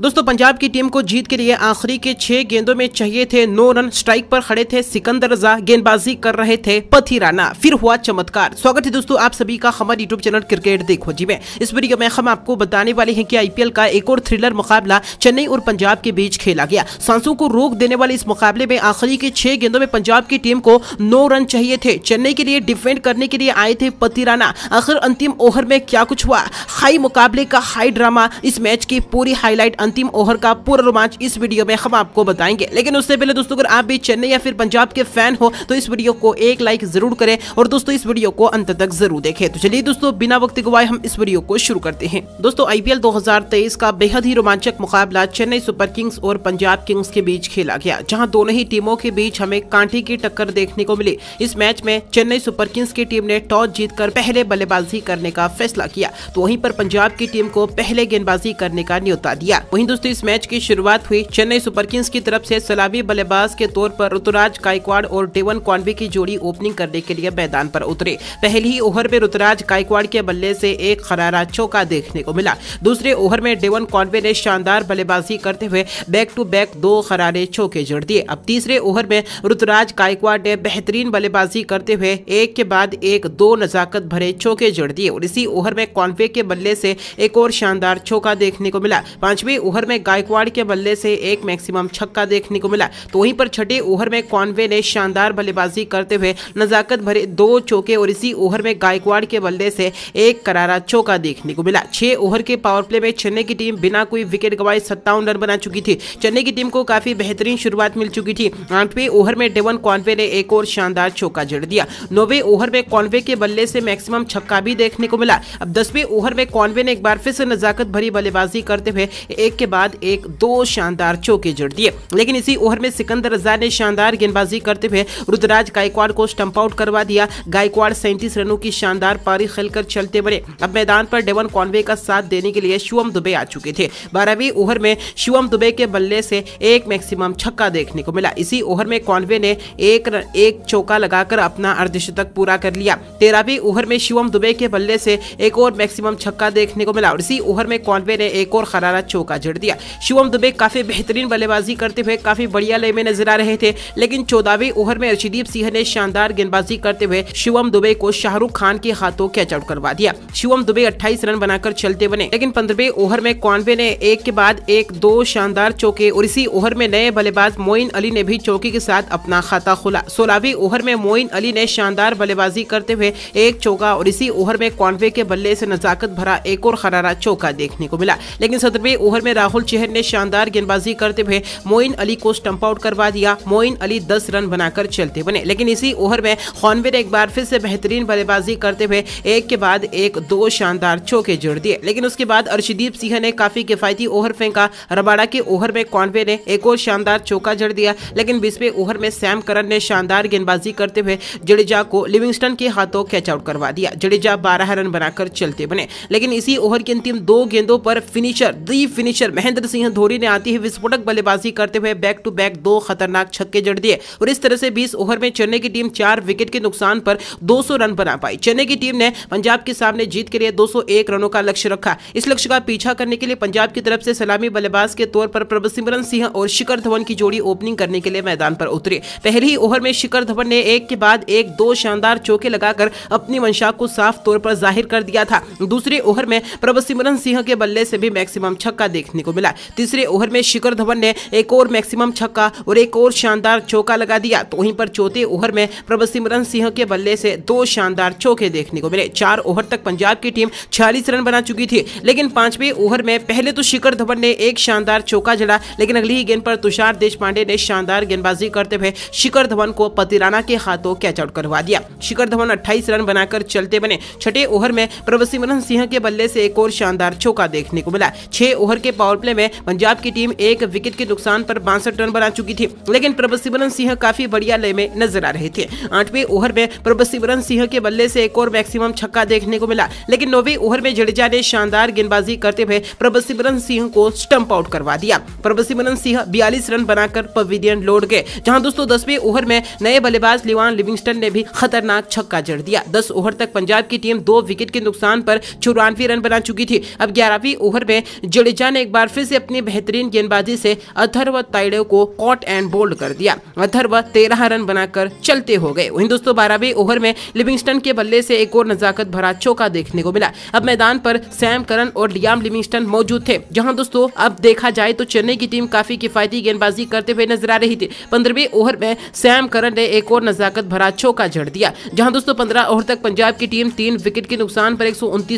दोस्तों, पंजाब की टीम को जीत के लिए आखिरी के छह गेंदों में चाहिए थे नौ रन। स्ट्राइक पर खड़े थे सिकंदर रजा, गेंदबाजी कर रहे थे पथी राना फिर हुआ चमत्कार। स्वागत है दोस्तों, आप सभी का हमारे यूट्यूब चैनल क्रिकेट देखो जी में। इस वीडियो में हम आपको बताने वाले हैं कि आईपीएल का एक और थ्रिलर मुकाबला चेन्नई और पंजाब के बीच खेला गया। सांसों को रोक देने वाले इस मुकाबले में आखिरी के छह गेंदों में पंजाब की टीम को नौ रन चाहिए थे। चेन्नई के लिए डिफेंड करने के लिए आए थे पथी राना आखिर अंतिम ओवर में क्या कुछ हुआ? हाई मुकाबले का हाई ड्रामा। इस मैच की पूरी हाईलाइट अंतिम ओवर का पूरा रोमांच इस वीडियो में हम आपको बताएँगे। लेकिन उससे पहले दोस्तों, अगर आप भी चेन्नई या फिर पंजाब के फ़ैन हो तो इस वीडियो को एक लाइक ज़रूर करें और दोस्तों, इस वीडियो को अंत तक ज़रूर देखें। तो चलिए दोस्तों, बिना वक्त गवाए हम इस वीडियो को शुरू करते हैं। दोस्तों आईपीएल 2023 का बेहद ही रोमांचक मुकाबला चेन्नई सुपर किंग्स और पंजाब किंग्स के बीच खेला गया, जहाँ दोनों ही टीमों के बीच हमें कांटे की टक्कर देखने को मिली। इस मैच में चेन्नई सुपर किंग्स की टीम ने टॉस जीतकर पहले बल्लेबाजी करने का फैसला किया तो वहीं पर पंजाब की टीम को पहले गेंदबाजी करने का न्योता दिया। वहीं दोस्तों इस मैच की शुरुआत हुई। चेन्नई सुपर किंग्स की तरफ़ से सलाबी बल्लेबाज के तौर पर ऋतुराज गायकवाड़ और डेवन कॉन्वे की जोड़ी ओपनिंग करने के लिए मैदान पर उतरे। पहले ही ओवर में ऋतुराज गायकवाड़ के बल्ले से एक खरारा चौका देखने को मिला। दूसरे ओवर में डेवन कॉन्वे ने शानदार बल्लेबाजी करते हुए बैक टू बैक दो खरारे चौके जड़ दिए। अब तीसरे ओवर में ऋतुराज गायकवाड़ ने बेहतरीन बल्लेबाजी करते हुए एक के बाद एक दो नजाकत भरे चौके जड़ दिए और इसी ओवर में कॉन्वे के बल्ले से एक और शानदार चौका देखने को मिला। पाँचवें ओवर में गायकवाड़ के बल्ले से एक मैक्सिमम छक्का देखने को मिला। तो वहीं पर छठे ओवर में कॉन्वे ने शानदार बल्लेबाजी करते हुए नजाकत भरे दो चौके और इसी ओवर में गायकवाड़ के बल्ले से एक करारा चौका देखने को मिला। छह ओवर के पावर प्ले में चेन्नई की टीम बिना कोई विकेट गवाए सत्तावन रन बना चुकी थी। चेन्नई की टीम को काफ़ी बेहतरीन शुरुआत मिल चुकी थी। आठवें ओवर में डेवन कॉन्वे ने एक और शानदार चौका जड़ दिया। नौवे ओवर में कॉन्वे के बल्ले से मैक्सिमम छक्का भी देखने को मिला। अब दसवें ओवर में कॉन्वे ने एक बार फिर से नजाकत भरी बल्लेबाजी करते हुए एक के बाद एक दो शानदार चौके जड़ दिए। लेकिन इसी ओवर में सिकंदर रजा ने शानदार गेंदबाजी करते हुए रुद्रराज गायकवाड़ को स्टंप आउट करवा दिया। गायकवाड़ सैंतीस रनों की शानदार पारी खेलकर चलते बने। अब मैदान पर डेवन कॉन्वे का साथ देने के लिए शिवम दुबे आ चुके थे। बारहवीं ओवर में शिवम दुबे के बल्ले से एक मैक्सिमम छक्का देखने को मिला। इसी ओवर में कॉन्वे ने एक रन, एक चौका लगाकर अपना अर्धशतक पूरा कर लिया। तेरहवीं ओवर में शिवम दुबे के बल्ले से एक और मैक्सिमम छक्का देखने को मिला और इसी ओवर में कॉन्वे ने एक और खरारा चौका जड़ दिया। शिवम दुबे काफ़ी बेहतरीन बल्लेबाजी करते हुए काफ़ी बढ़िया लय में नज़र आ रहे थे, लेकिन चौदहवीं ओवर में अर्शदीप सिंह ने शानदार गेंदबाजी करते हुए शिवम दुबे को शाहरुख खान के हाथों कैच आउट करवा दिया। शिवम दुबे 28 रन बनाकर चलते बने, लेकिन पंद्रहवें ओवर में कॉन्वे ने एक के बाद एक, दो शानदार चौके, और इसी ओवर में नए बल्लेबाज मोइन अली ने भी चौके के साथ अपना खाता खोला। सोलहवीं ओवर में मोइन अली ने शानदार बल्लेबाजी करते हुए एक चौका, और इसी ओवर में कॉन्वे के बल्ले से नजाकत भरा एक और खरारा चौका देखने को मिला। लेकिन सत्रहवें ओवर में राहुल चेहर ने शानदार गेंदबाजी करते हुए मोइन अली को स्टंप आउट करवा दिया। मोइन अली 10 रन बनाकर चलते बने। लेकिन इसी ओवर में खॉनवे एक बार फिर से बेहतरीन बल्लेबाजी करते हुए एक के बाद एक, दो शानदार चौके जोड़ दिए। लेकिन उसके बाद अर्शदीप सिंह ने काफ़ी किफायती ओवर फेंका। रबाड़ा के ओवर में कॉन्वे ने एक और शानदार चौका जड़ दिया। लेकिन बीसवें ओवर में सैम करन ने शानदार गेंदबाजी करते हुए जडेजा को लिविंगस्टन के हाथों कैच आउट करवा दिया। जडेजा बारह रन बनाकर चलते बने। लेकिन इसी ओवर की अंतिम दो गेंदों पर finisher the finisher Mahendra Singh Dhoni ने आती हुई विस्फोटक बल्लेबाजी करते हुए बैक टू बैक दो खतरनाक छक्के जड़ दिए और इस तरह से 20 ओवर में चेन्नई की टीम चार विकेट के नुकसान पर 200 रन बना पाई। चेन्नई की टीम ने पंजाब के सामने जीत के लिए 201 रनों का लक्ष्य रखा। इस लक्ष्य का पीछा करने के लिए पंजाब की तरफ़ से सलामी बल्लेबाज के तौर पर प्रभसिमरन सिंह और शिखर धवन की जोड़ी ओपनिंग करने के लिए मैदान पर उतरी। पहले ही ओवर में शिखर धवन ने एक के बाद एक दो शानदार चौके लगाकर अपनी मंशा को साफ़ तौर पर ज़ाहिर कर दिया था। दूसरे ओवर में प्रभसिमरन सिंह के बल्ले से भी मैक्सिमम छक्का देखने को मिला। तीसरे ओवर में शिखर धवन ने एक और मैक्सिमम छक्का और एक और शानदार चौका लगा दिया। तो वहीं पर चौथे ओवर में प्रभसिमरन सिंह के बल्ले से दो शानदार चौके देखने को मिले। चार ओवर तक पंजाब की टीम छियालीस रन बना चुकी थी, लेकिन पाँचवें ओवर में पहले तो शिखर धवन ने एक शानदार चौका जड़ा लेकिन अगली ही गेंद पर तुषार देश ने शानदार गेंदबाजी करते हुए शिखर धवन को पतिराना के हाथों कैच आउट करवा दिया। शिखर धवन अट्ठाईस रन बनाकर चलते बने। छठे ओवर में प्रभसिमरन सिंह के बल्ले से एक और शानदार चौका देखने को मिला। छह ओवर के पावर प्ले में पंजाब की टीम एक विकेट के नुकसान पर बासठ रन बना चुकी थी, लेकिन प्रभसिमरन सिंह काफ़ी बढ़िया लय में नज़र आ रहे थे। आठवें ओवर में प्रभसिमरन सिंह के बल्ले से एक और मैक्सिमम छक्का देखने को मिला, लेकिन नौवीं ओवर में जडेजा ने शानदार गेंदबाजी करते हुए प्रभसिमरन सिंह को स्टंप आउट करवा दिया। प्रभसिमरन सिंह बयालीस रन बनाकर पवेलियन लौट गए, जहाँ दोस्तों दसवें ओवर में नए बल्लेबाज लिवान लिविंगस्टन ने भी खतरनाक छक्का जड़ दिया। दस ओवर तक पंजाब की टीम दो विकेट के नुकसान पर चौरानवे रन बना चुकी थी। अब ग्यारहवीं ओवर में जडेजा ने बार फिर से अपनी बेहतरीन गेंदबाजी से अथर्व ताइडे को कॉट एंड बोल्ड कर दिया। अथर्व तेरह रन बनाकर चलते हो गए। वहीं दोस्तों, बारहवें ओवर में लिविंगस्टन के बल्ले से एक और नजाकत भरा चौका देखने को मिला। अब मैदान पर सैम करन और लियाम लिविंगस्टन मौजूद थे। जहाँ दोस्तों, अब देखा जाए तो चेन्नई की टीम काफ़ी किफायती गेंदबाजी करते हुए नज़र आ रही थी। पंद्रहवें ओवर में सैम करन ने एक और नजाकत भरा चौका जड़ दिया। जहाँ दोस्तों, पंद्रह ओवर तक पंजाब की टीम तीन विकेट के नुकसान पर एक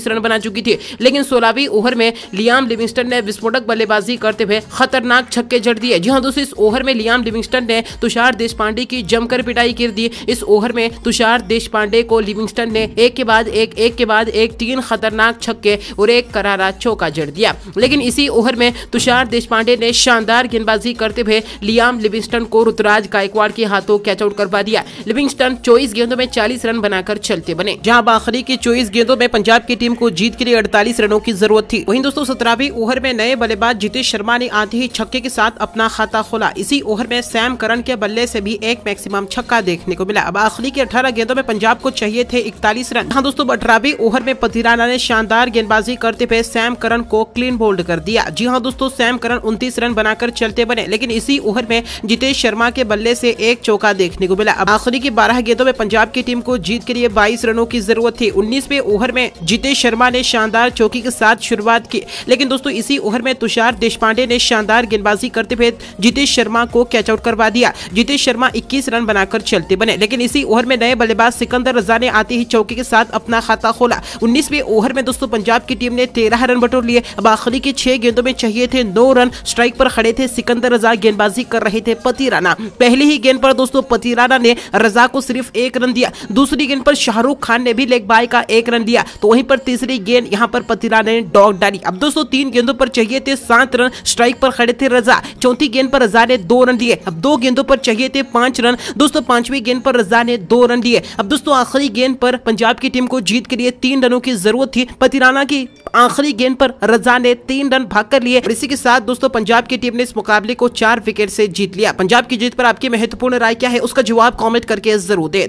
रन बना चुकी थी। लेकिन सोलहवीं ओवर में लियाम लिविंगस्टन ने विस्फोटक बल्लेबाजी करते हुए खतरनाक छक्के जड़ दिए। जहाँ दोस्तों, इस ओवर में लियाम लिविंगस्टन ने तुषार देश की जमकर पिटाई कर दी। इस ओवर में तुषार देश को लिविंगस्टन ने एक के बाद एक एक के बाद एक, तीन खतरनाक छक्के और एक करारा चौका जड़ दिया। लेकिन इसी ओवर में तुषार देश ने शानदार गेंदबाजी करते हुए लियाम लिविंगस्टन को ऋतुराज गायकवाड़ के हाथों कैच आउट करवा दिया। लिविंगस्टन चौबीस गेंदों में चालीस रन बनाकर चलते बने। जहाँ आखिरी की चौबीस गेंदों में पंजाब की टीम को जीत के लिए अड़तालीस रनों की ज़रूरत थी। वहीं दोस्तों, सत्रहवीं ओवर में नए बल्लेबाज जितेश शर्मा ने आते ही छक्के के साथ अपना खाता खोला। इसी ओवर में सैम करन के बल्ले से भी एक मैक्सिमम छक्का देखने को मिला। अब आखिरी के अठारह गेंदों में पंजाब को चाहिए थे इकतालीस रन। हाँ दोस्तों अठारहवीं ओवर में पतिराना ने शानदार गेंदबाजी करते हुए सैम करन को क्लीन बोल्ड कर दिया। जी हाँ दोस्तों, सैम करन उनतीस रन बनाकर चलते बने, लेकिन इसी ओवर में जितेश शर्मा के बल्ले से एक चौका देखने को मिला। अब आखिरी की बारह गेंदों में पंजाब की टीम को जीत के लिए बाईस रनों की ज़रूरत थी। उन्नीसवे ओवर में जितेश शर्मा ने शानदार चौकी के साथ शुरुआत की। लेकिन दोस्तों, इसी ओवर में तुषार देश ने शानदार गेंदबाजी करते हुए जितेश शर्मा को कैच आउट करवा दिया। जितेश शर्मा इक्कीस रन बनाकर चलते बने, लेकिन इसी ओवर में नए बल्लेबाज सिकंदर रजा ने आते ही चौकी के साथ अपना खाता खोला। उन्नीसवे ओवर में दोस्तों पंजाब की टीम ने तेरह रन बटोर लिए। अब आखिरी के छह गेंदों में चाहिए थे नौ रन। स्ट्राइक पर खड़े थे सिकंदर रजा गेंदबाजी कर रहे थे पति राना पहली ही गेंद पर दोस्तों पति राना ने रजा को सिर्फ़ एक रन दिया। दूसरी गेंद पर शाहरुख खान ने भी लेग बाय का एक रन दिया। तो वहीं पर तीसरी गेंद यहाँ पर पति पतिराना ने डॉग डाली। अब दोस्तों तीन गेंदों पर चाहिए थे, सात रन स्ट्राइक पर खड़े थे रजा। चौथी गेंद पर रजा ने दो रन दिए। अब दो गेंदों पर चाहिए थे पाँच रन। दोस्तों, पांचवी गेंद पर रजा ने दो रन दिए। अब दोस्तों, आखिरी गेंद पर पंजाब की टीम को जीत के लिए तीन रनों की ज़रूरत थी। पतिराना की आखिरी गेंद पर रजा ने तीन रन भाग कर लिए। इसी के साथ, दोस्तों, पंजाब की टीम ने इस मुकाबले को चार विकेट से जीत लिया। पंजाब की जीत पर आपकी महत्वपूर्ण राय क्या है, उसका जवाब कमेंट करके ज़रूर दे।